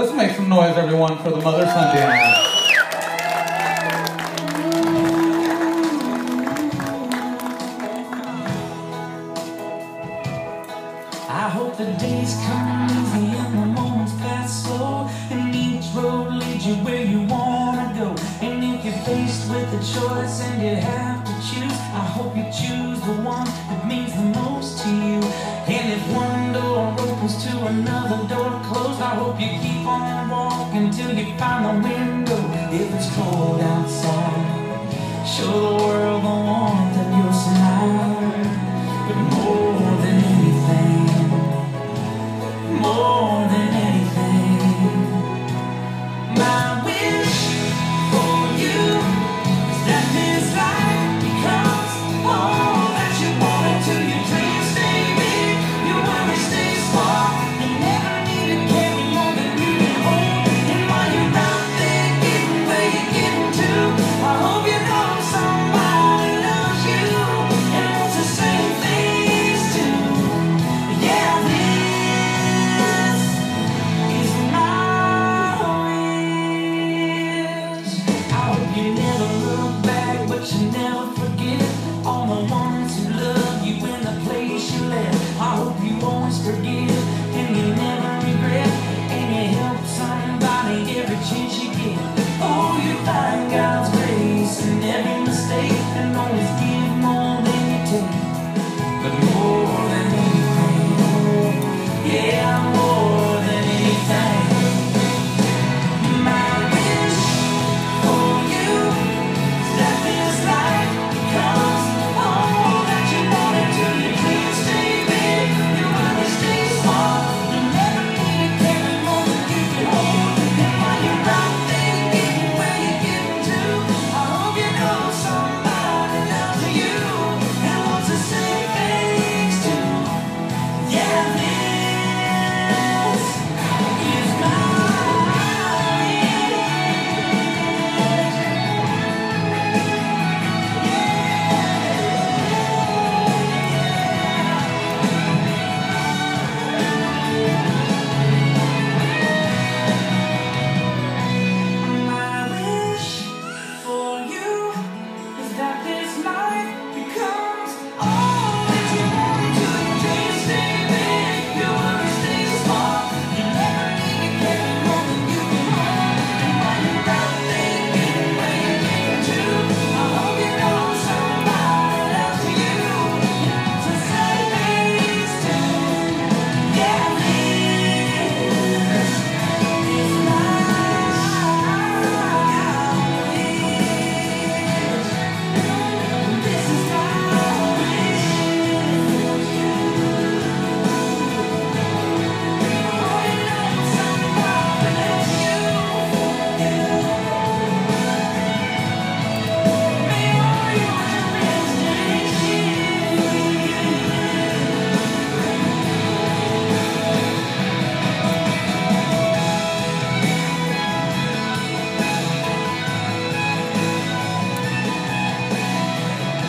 Let's make some noise, everyone, for the Mother Son Jam. I hope the days come easy and the moments pass slow. And each road leads you where you wanna go. And if you're faced with a choice and you have to choose. I hope you choose the one that means the most to you. And if one door opens to another door closed I hope you keep keep on walking till you find the window if it's cold outside. Show the world the warmth of your smile, but more than anything, more.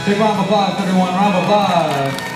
Big round of applause, everyone. Round of applause.